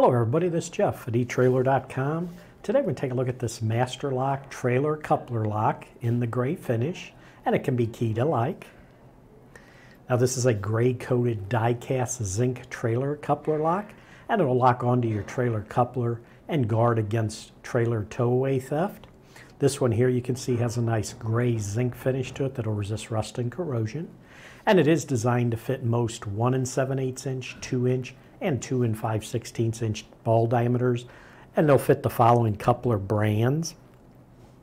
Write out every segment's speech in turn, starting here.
Hello everybody, this is Jeff at eTrailer.com. Today we're going to take a look at this Master Lock trailer coupler lock in the gray finish, and it can be keyed alike. Now this is a gray coated die cast zinc trailer coupler lock, and it'll lock onto your trailer coupler and guard against trailer towaway theft. This one here you can see has a nice gray zinc finish to it that'll resist rust and corrosion. And it is designed to fit most 1 and 7 8 inch, 2 inch, and 2 and 5 16 inch ball diameters. And they'll fit the following coupler brands.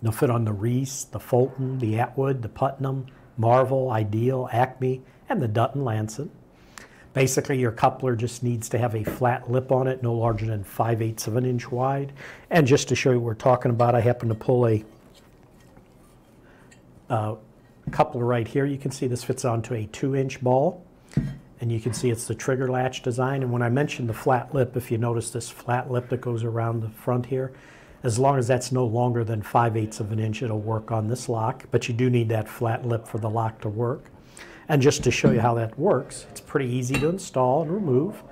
They'll fit on the Reese, the Fulton, the Atwood, the Putnam, Marvel, Ideal, Acme, and the Dutton Lainson. Basically, your coupler just needs to have a flat lip on it, no larger than 5 eighths of an inch wide. And just to show you what we're talking about, I happen to pull a uh, coupler right here. You can see this fits onto a 2-inch ball and you can see it's the trigger latch design. And when I mentioned the flat lip, if you notice this flat lip that goes around the front here, as long as that's no longer than 5 eighths of an inch, it'll work on this lock, but you do need that flat lip for the lock to work. And just to show you how that works, it's pretty easy to install and remove.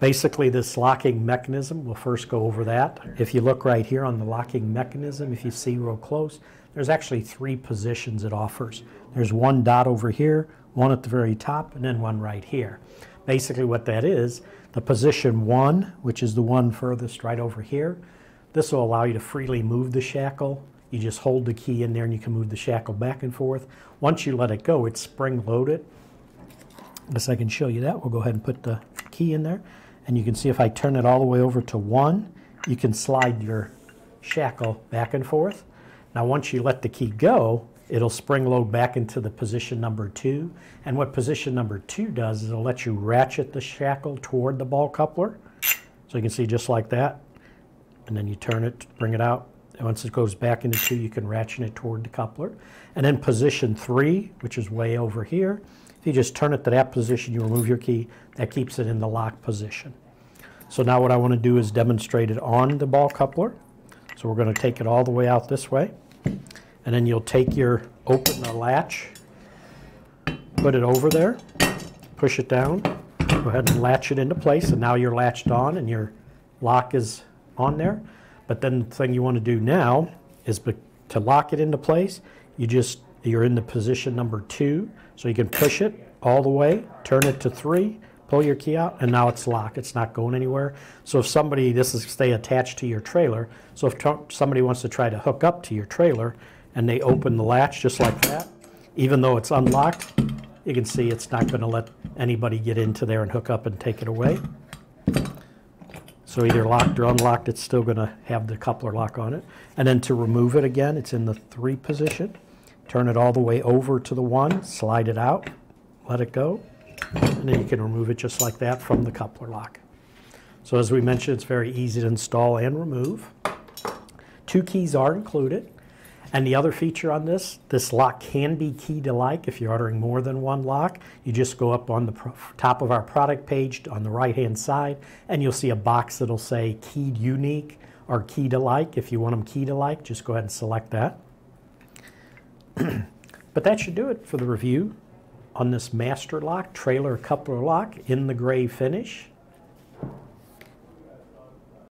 Basically, this locking mechanism, we'll first go over that. If you look right here on the locking mechanism, if you see real close, there's actually three positions it offers. There's one dot over here, one at the very top, and then one right here. Basically what that is, the position one, which is the one furthest right over here, this will allow you to freely move the shackle. You just hold the key in there and you can move the shackle back and forth. Once you let it go, it's spring loaded. Guess I can show you that. We'll go ahead and put the key in there. And you can see if I turn it all the way over to one, you can slide your shackle back and forth. Now once you let the key go, it'll spring load back into the position number two. And what position number two does is it'll let you ratchet the shackle toward the ball coupler. So you can see just like that. And then you turn it, bring it out. And once it goes back into two, you can ratchet it toward the coupler. And then position three, which is way over here, if you just turn it to that position, you remove your key, that keeps it in the lock position. So now what I want to do is demonstrate it on the ball coupler. So we're going to take it all the way out this way. And then you'll take your, open the latch, put it over there, push it down, go ahead and latch it into place, and now you're latched on and your lock is on there. But then the thing you want to do now is to lock it into place, you just, you're in the position number two, so you can push it all the way, turn it to three, pull your key out, and now it's locked. It's not going anywhere. So if somebody, this is stay attached to your trailer, so if somebody wants to try to hook up to your trailer, and they open the latch just like that, even though it's unlocked, you can see it's not going to let anybody get into there and hook up and take it away. So either locked or unlocked, it's still going to have the coupler lock on it. And then to remove it again, it's in the three position. Turn it all the way over to the one, slide it out, let it go, and then you can remove it just like that from the coupler lock. So as we mentioned, it's very easy to install and remove. Two keys are included. And the other feature on this, this lock can be keyed alike if you're ordering more than one lock. You just go up on the top of our product page on the right hand side and you'll see a box that'll say keyed unique or keyed alike. If you want them keyed alike, just go ahead and select that. but that should do it for the review on this master lock, trailer coupler lock in the gray finish.